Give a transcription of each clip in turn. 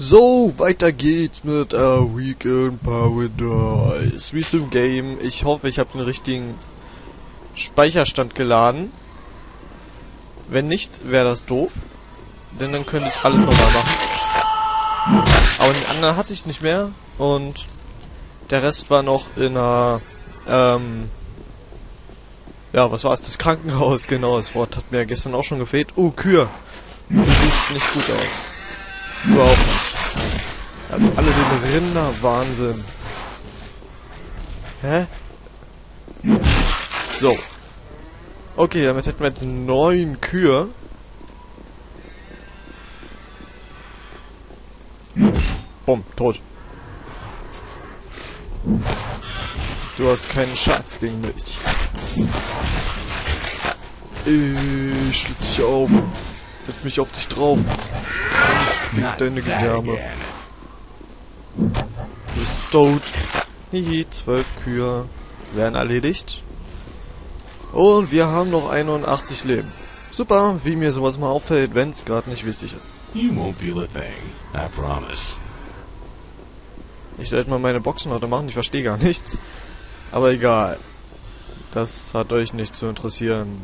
So, weiter geht's mit A Week in Paradise. Wie zum Game. Ich hoffe, ich habe den richtigen Speicherstand geladen. Wenn nicht, wäre das doof. Denn dann könnte ich alles nochmal machen. Aber den anderen hatte ich nicht mehr. Und der Rest war noch in einer... Ähm, ja, was war es? Das Krankenhaus, genau. Das Wort hat mir gestern auch schon gefehlt. Oh, Kühe. Du siehst nicht gut aus. Du auch nicht. Also alle den Rinder Wahnsinn. Hä? So. Okay, damit hätten wir jetzt neun Kühe. Bumm, tot. Du hast keinen Schatz gegen mich. Ich schlitz dich auf. Setz mich auf dich drauf. Fick deine Gedärme. Du bist tot. Hihi, zwölf Kühe werden erledigt. Und wir haben noch 81 Leben. Super, wie mir sowas mal auffällt, wenn es gerade nicht wichtig ist. You won't feel a thing, I promise. Ich sollte mal meine Boxen heute machen, ich verstehe gar nichts. Aber egal. Das hat euch nicht zu interessieren.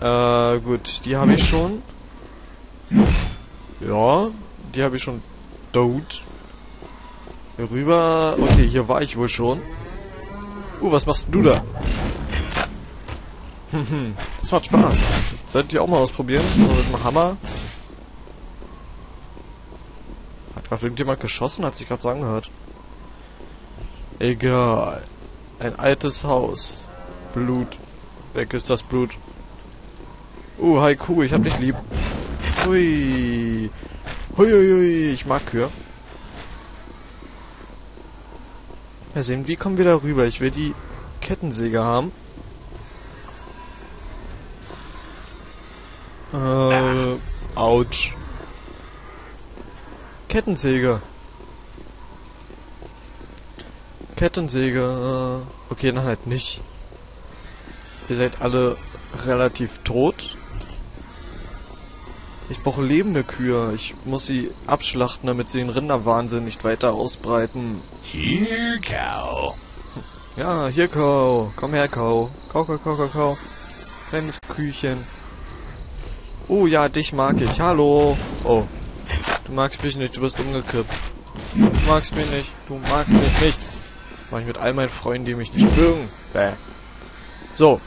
Äh, gut, die habe ich schon. Ja, die habe ich schon tot. Rüber. Okay, hier war ich wohl schon. Uh, was machst du da? das macht Spaß. Solltet ihr auch mal ausprobieren. So mit dem Hammer. Hat gerade irgendjemand geschossen? Hat sich gerade so angehört. Egal. Ein altes Haus. Blut. Weg ist das Blut. Uh, hi Kuh, ich hab dich lieb. Hui. Hui, hui, hui. Ich mag Kühe. Mal sehen, wie kommen wir da rüber? Ich will die Kettensäge haben. Äh, ouch. Kettensäge. Kettensäge. äh, Okay, dann halt nicht. Ihr seid alle relativ tot. Ich brauche lebende Kühe. Ich muss sie abschlachten, damit sie den Rinderwahnsinn nicht weiter ausbreiten. Here, cow. Ja, hier Kau. Komm her, Kau. Kau, Kau, Kau, Kau, Kau. Kleines Küchen. Oh ja, dich mag ich. Hallo. Oh. Du magst mich nicht, du bist umgekippt. Du magst mich nicht. Du magst mich nicht. Mach ich mit all meinen Freunden, die mich nicht mögen. Bäh. So.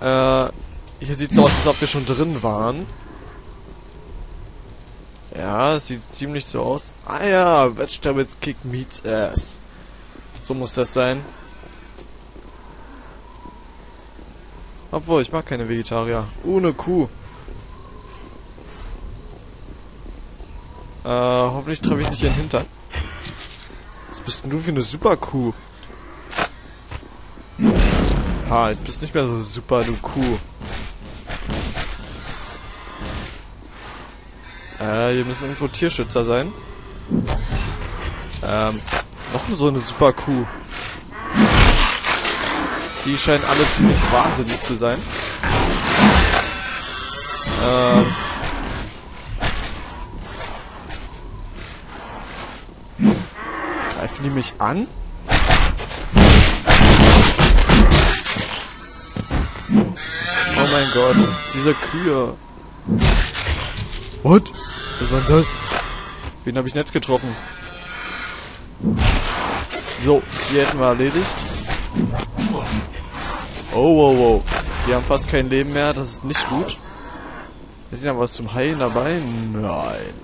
Äh, hier sieht's aus, als ob wir schon drin waren. Ja, sieht ziemlich so aus. Ah ja, Vegetable Kick Meats Ass. So muss das sein. Obwohl, ich mag keine Vegetarier. Eine Kuh. Äh, hoffentlich treffe ich nicht ihren Hintern. Was bist denn du für eine Superkuh? Ha, jetzt bist nicht mehr so super, du Kuh. Äh, hier müssen irgendwo Tierschützer sein. Ähm, noch so eine super Kuh. Die scheinen alle ziemlich wahnsinnig zu sein. Ähm. Greifen die mich an? Oh mein Gott, diese Kühe. What? Was war das? Wen habe ich jetzt getroffen? So, die hätten wir erledigt. Oh, wow, wow. Die haben fast kein Leben mehr, das ist nicht gut. Ist ja was zum Heilen dabei? Nein.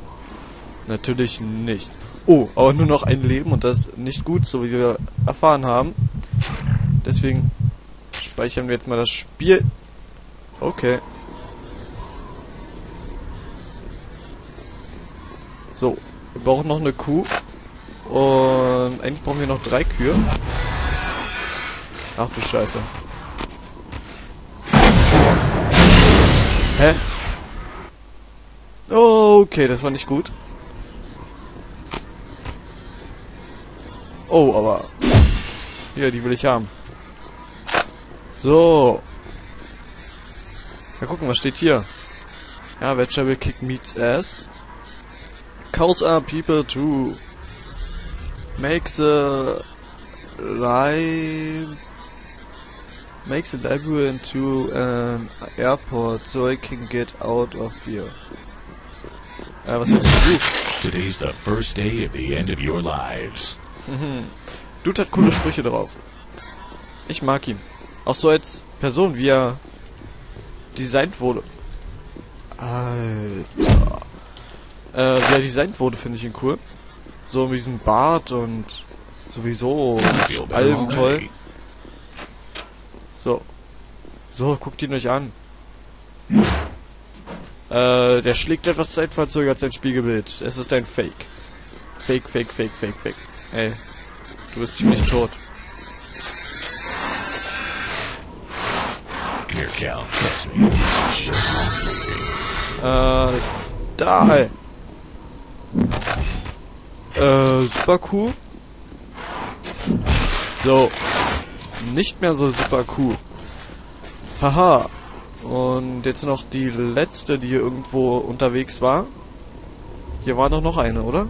Natürlich nicht. Oh, aber nur noch ein Leben und das ist nicht gut, so wie wir erfahren haben. Deswegen speichern wir jetzt mal das Spiel. Okay. So, wir brauchen noch eine Kuh. Und eigentlich brauchen wir noch drei Kühe. Ach du Scheiße. Hä? Okay, das war nicht gut. Oh, aber... Hier, die will ich haben. So. Mal gucken, was steht hier. Ja, Vegetable Kick Meats Ass. Cows are people too. Make the live make the library into an airport so I can get out of here. Äh, was willst du? Today's the first day of the end of your lives. Dude hat coole Sprüche drauf. Ich mag ihn. Auch so als Person, wie er designt wurde. Alter. Äh, wie er designt wurde, finde ich ihn cool. So mit diesem Bart und sowieso better allem toll. So. So, guckt ihn euch an. Äh, der schlägt etwas zeitverzögert sein Spiegelbild. Es ist ein Fake. Fake, fake, fake, fake, fake. Ey. Du bist ziemlich tot. Here, Cal. Trust me, he's just not sleeping. Äh, da. ey. Äh, super cool. So. Nicht mehr so super cool. Haha. Und jetzt noch die letzte, die hier irgendwo unterwegs war. Hier war doch noch eine, oder?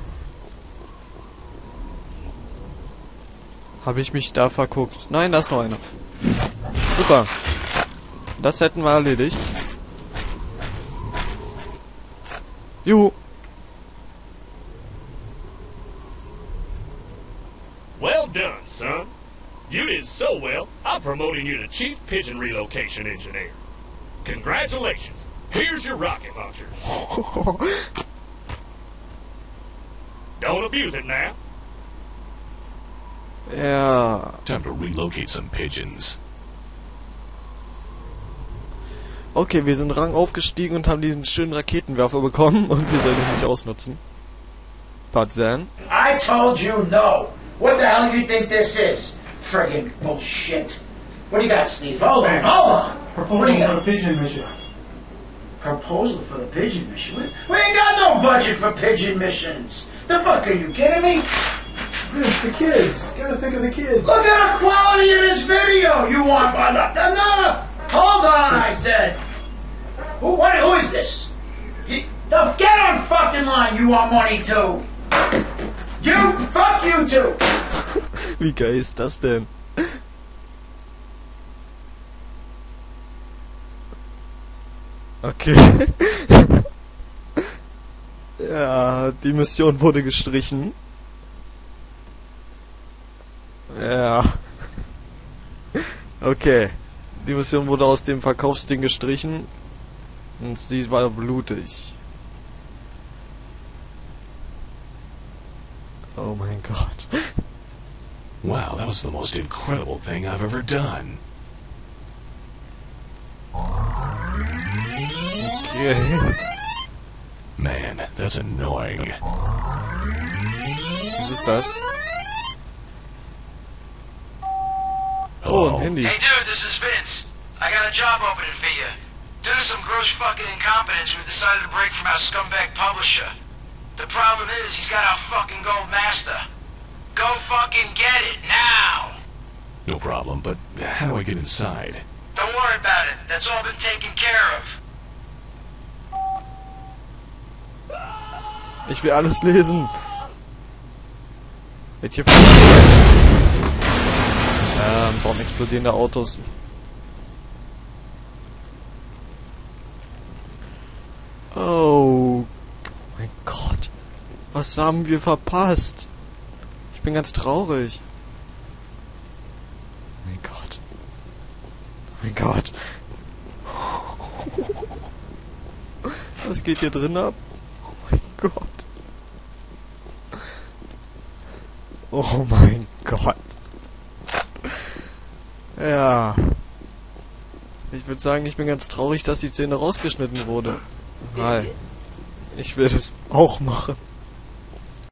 Habe ich mich da verguckt? Nein, da ist noch eine. Super. Das hätten wir erledigt. Juhu. Well done, son. You did so well, I'm promoting you to Chief Pigeon Relocation Engineer. Congratulations. Here's your rocket launcher. Don't abuse it now. Ja. Time to relocate some pigeons. Okay, wir sind Rang aufgestiegen und haben diesen schönen Raketenwerfer bekommen und wir sollen ihn nicht ausnutzen. But then. I told you no. What the hell do you think this is? Friggin' bullshit. What do you got, Steve? Hold on, hold on. Proposal What do you for got? a pigeon mission. Proposal for the pigeon mission? We- We ain't got no budget for pigeon missions. The fuck are you kidding me? It's the kids. Gotta think of the kids. Look at the quality of this video. You want enough? Enough. Hold on, I said. Who? What? Who is this? You, the, get on fucking line. You want money too? You? Fuck you too. Wie geil ist das denn? Okay. ja, die Mission wurde gestrichen. Ja. Okay. Die Mission wurde aus dem Verkaufsding gestrichen. Und sie war blutig. Oh my god. Wow, that was the most incredible thing I've ever done. Okay. Man, that's annoying. Was ist das? Oh, Hello? ein Handy. Hey dude, this is Vince. I got a job opening for you. Due to some gross fucking incompetence, we decided to break from our scumbag publisher. The problem is, he's got our fucking gold master. Go fucking get it, now! No problem, but how do I get inside? Don't worry about it. That's all been taken care of. Ich will alles lesen. Welche Ähm, warum explodierende Autos? Oh mein Gott. Was haben wir verpasst? Ich bin ganz traurig. Mein Gott. Mein Gott. Was geht hier drin ab? Oh mein Gott. Oh mein Gott. Ja. Ich würde sagen, ich bin ganz traurig, dass die Szene rausgeschnitten wurde. Weil ich will das auch machen.